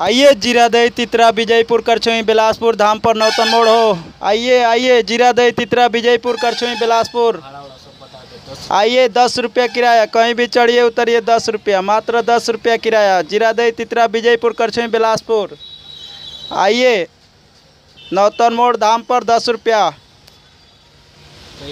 आइए जीरा दही तितरा विजयपुर करछुई बिलासपुर धाम पर नौतन मोड़ हो। आइए आइए जीरा दही तितरा विजयपुर करछुई बिलासपुर। आइए, दस रुपया किराया, कहीं भी चढ़िए, उतरिए, दस रुपया, मात्र दस रुपया किराया जीरा दही तितरा विजयपुर करछुई बिलासपुर। आइए, नौतन मोड़ धाम पर दस रुपया। तो